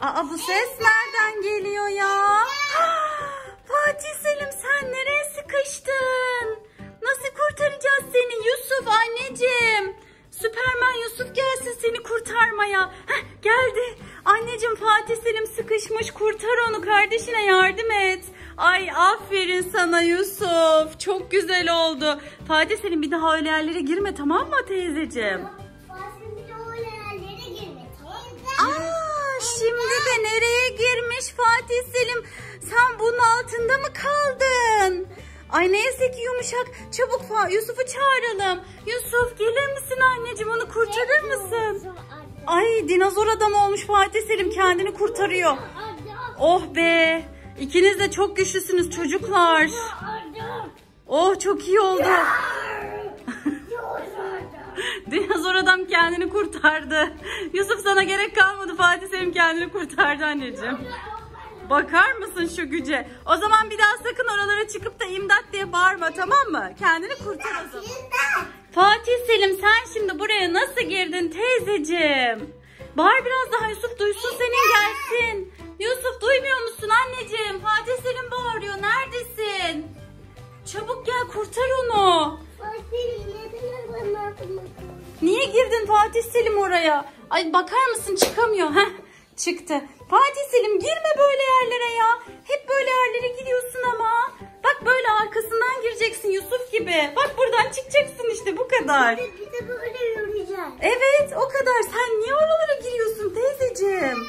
Aa bu ses nereden geliyor ya? Fatih Selim sen nereye sıkıştın? Nasıl kurtaracağız seni Yusuf anneciğim? Süperman Yusuf gelsin seni kurtarmaya. Heh, geldi. Anneciğim Fatih Selim sıkışmış kurtar onu kardeşine yardım et. Ay aferin sana Yusuf. Çok güzel oldu. Fatih Selim bir daha öyle yerlere girme tamam mı teyzeciğim? Fatih'in nereye girmiş Fatih Selim? Sen bunun altında mı kaldın? Ay neyse ki yumuşak. Çabuk Yusuf'u çağıralım. Yusuf gelir misin anneciğim onu kurtarır mısın? Ay dinozor adam olmuş Fatih Selim kendini kurtarıyor. Oh be. İkiniz de çok güçlüsünüz çocuklar. Oh çok iyi oldu. Dinozor adam kendini kurtardı. Yusuf sana gerek kalmadı. Fatih Selim kendini kurtardı anneciğim. Bakar mısın şu güce? O zaman bir daha sakın oralara çıkıp da imdat diye bağırma tamam mı? Kendini kurtar o zaman. Fatih Selim sen şimdi buraya nasıl girdin teyzeciğim? Bağır biraz daha Yusuf duysun senin gelsin. Yusuf duymuyor musun Niye girdin Fatih Selim oraya? Ay bakar mısın çıkamıyor. Heh, çıktı. Fatih Selim girme böyle yerlere ya. Hep böyle yerlere giriyorsun ama. Bak böyle arkasından gireceksin Yusuf gibi. Bak buradan çıkacaksın işte bu kadar. Bir de böyle yürüyeceğiz. Evet o kadar. Sen niye oralara giriyorsun teyzeciğim?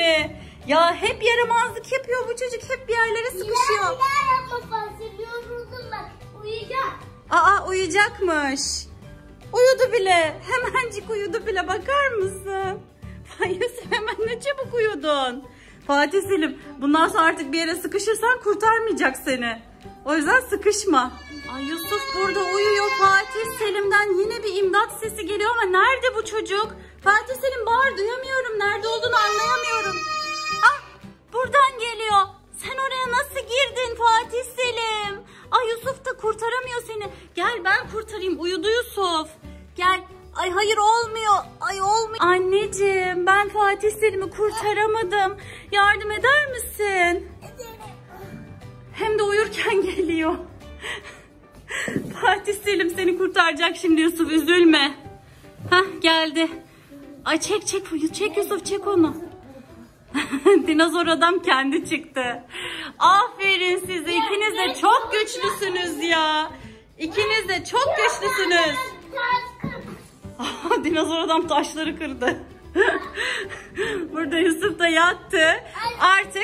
Seni. Ya hep yaramazlık yapıyor bu çocuk hep bir yerlere sıkışıyor. Bilal ama Fatih yoruldum bak. Uyuyacağım. Aa uyuyacakmış. Uyudu bile. Hemencik uyudu bile bakar mısın? Yusuf hemen ne çabuk uyudun. Fatih Selim bundan sonra artık bir yere sıkışırsan kurtarmayacak seni. O yüzden sıkışma. Ay Yusuf burada uyuyor Fatih Selim'den yine bir imdat sesi geliyor ama nerede bu çocuk? Fatih Selim bağır kurtarayım. Uyudu Yusuf. Gel. Ay hayır olmuyor. Ay olmuyor. Anneciğim ben Fatih Selim'i kurtaramadım. Yardım eder misin? Hem de uyurken geliyor. Fatih Selim seni kurtaracak şimdi Yusuf üzülme. Hah geldi. Ay çek çek çek Yusuf çek onu. Dinozor adam kendi çıktı. Aferin size. İkiniz de çok güçlüsünüz ya. İkiniz de çok güçlüsünüz. Dinozor adam taşları kırdı. Burada Yusuf da yattı. Artık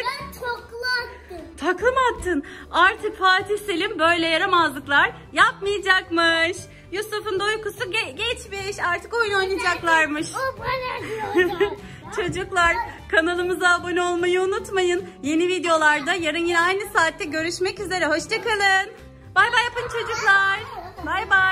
takla mı attın? Artık Fatih Selim böyle yaramazlıklar yapmayacakmış. Yusuf'un da uykusu ge- geçmiş. Artık oyun oynayacaklarmış. Çocuklar kanalımıza abone olmayı unutmayın. Yeni videolarda yarın yine aynı saatte görüşmek üzere. Hoşçakalın. Bay bay yapın çocuklar. Bay bay.